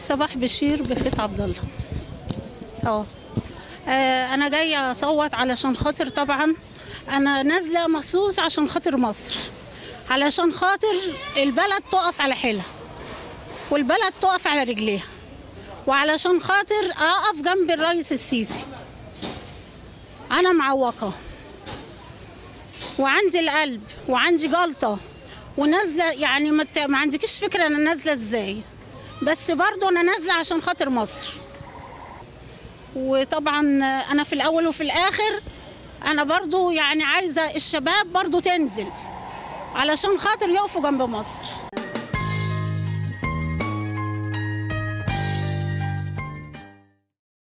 صباح بشير بخيت عبد الله آه. آه، أنا جاية أصوت علشان خاطر طبعا أنا نازلة مخصوص عشان خاطر مصر. علشان خاطر البلد تقف على حيلها. والبلد تقف على رجليها. وعلشان خاطر أقف جنب الرئيس السيسي. أنا معوقة. وعندي القلب وعندي جلطة. ونازلة يعني ما عندكيش فكرة أنا نازلة إزاي. بس برضو أنا نازلة عشان خاطر مصر. وطبعا أنا في الأول وفي الآخر أنا برضو يعني عايزة الشباب برضو تنزل علشان خاطر يقفوا جنب مصر.